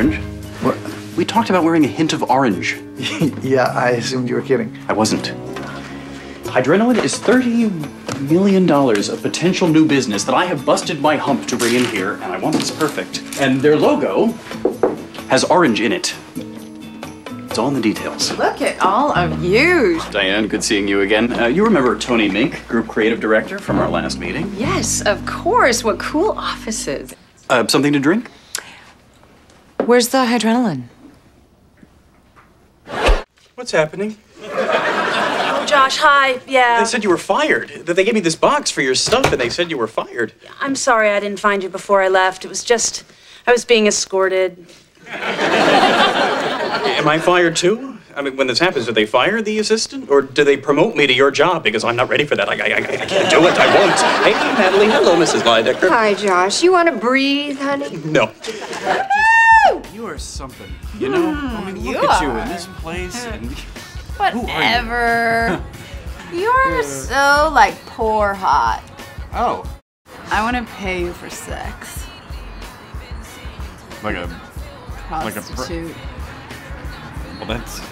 wearing orange. What? We talked about wearing a hint of orange. yeah, I assumed you were kidding. I wasn't. Hydrenolin is $30 million of potential new business that I have busted my hump to bring in here, and I want this perfect. And their logo has orange in it. It's all in the details. Look at all of you. Diane, good seeing you again. Uh, you remember Tony Mink, Group Creative Director from our last meeting? Yes, of course. What cool offices. Uh, something to drink? Where's the hydrenolin? What's happening? Oh, Josh, hi. Yeah. They said you were fired. That they gave me this box for your stuff, and they said you were fired. I'm sorry I didn't find you before I left. It was just, I was being escorted. Am I fired too? I mean, when this happens, do they fire the assistant, or do they promote me to your job? Because I'm not ready for that. I, I, I, I can't do it. I won't. Hey, Natalie. Hello, Mrs. Lidecker. Hi, Josh. You want to breathe, honey? No. You are something. You hmm. know, I mean, look you at you in this place. And Whatever. You're so like poor hot. oh, I want to pay you for sex. like a. Like a Prostitute. Well, that's.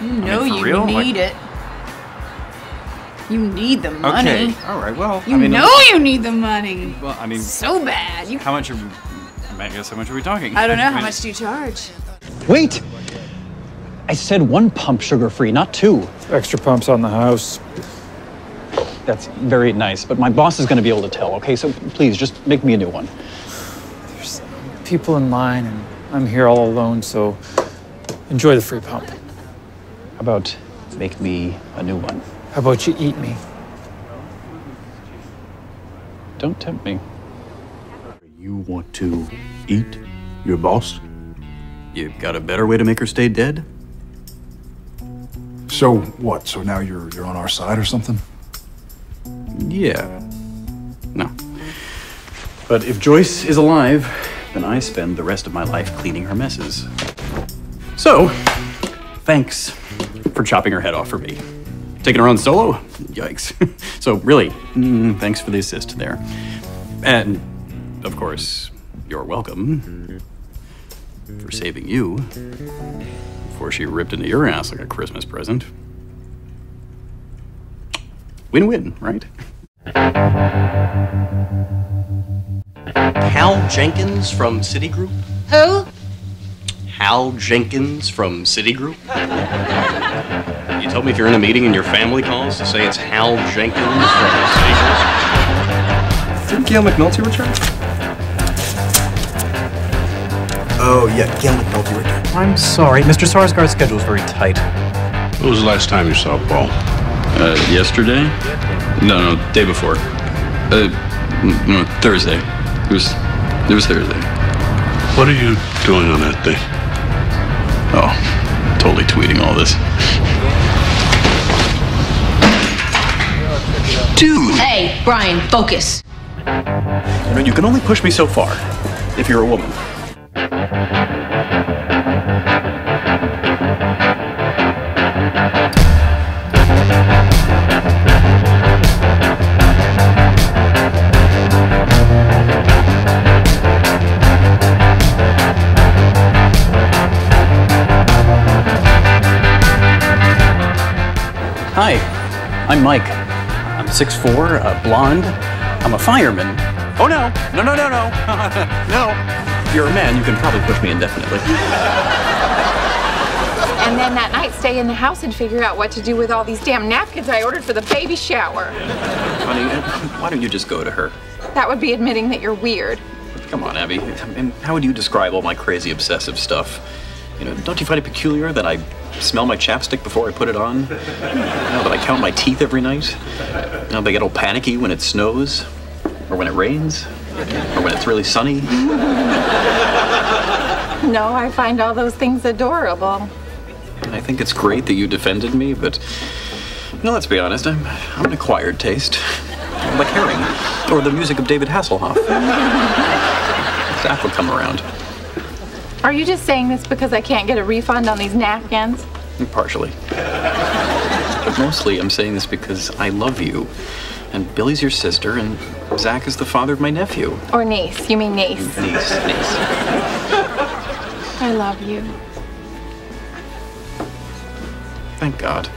you know for you real? Like- need it. You need the money. Okay. All right. Well, You I mean, know you need the money. Well, I mean, So bad. You. how much are we? I guess how much are we talking? I don't know how mean, much do you charge. Wait! I said one pump sugar free, not two. Extra pumps on the house. That's very nice, but my boss is going to be able to tell, okay? So please, just make me a new one. There's people in line, and I'm here all alone, so enjoy the free pump. How about make me a new one? How about you eat me? Don't tempt me. You want to eat your boss? You've got a better way to make her stay dead? So what? So now you're you're on our side or something? Yeah. No. But if Joyce is alive, then I spend the rest of my life cleaning her messes. So, thanks for chopping her head off for me. Taking her on solo? Yikes. so, really, mm, thanks for the assist there. And, of course, you're welcome for saving you before she ripped into your ass like a Christmas present. Win win, right? Hal Jenkins from Citigroup? Who? Hal Jenkins from Citigroup? you told me if you're in a meeting and your family calls to say it's Hal Jenkins from Citigroup? Did Gail McNulty return? Oh yeah, Gail McNulty returned. I'm sorry, Mr. Sarsgaard's schedule is very tight. When was the last time you saw Paul? Uh, yesterday? No, no, day before. Uh, no, Thursday. It was, it was Thursday. What are you doing on that day? Oh, totally tweeting all this. Dude! Hey, Brian, focus. You know, you can only push me so far if you're a woman. Hi, I'm Mike. I'm 6'4", uh, blonde. I'm a fireman. Oh no, no, no, no, no, no. If you're a man, you can probably push me indefinitely. And then that night, stay in the house and figure out what to do with all these damn napkins I ordered for the baby shower. Honey, why don't you just go to her? That would be admitting that you're weird. Come on, Abby. And how would you describe all my crazy obsessive stuff? You know, don't you find it peculiar that I smell my chapstick before I put it on? You know, that I count my teeth every night? You know, they get all panicky when it snows, or when it rains, or when it's really sunny. No, I find all those things adorable. And I think it's great that you defended me, but you know, let's be honest, I'm, I'm an acquired taste. Like herring, or the music of David Hasselhoff. Zach would come around, Are you just saying this because I can't get a refund on these napkins? partially. But mostly, I'm saying this because I love you. And Billie's your sister, and Zach is the father of my nephew. Or niece? You mean niece? Niece, niece. I love you. Thank God.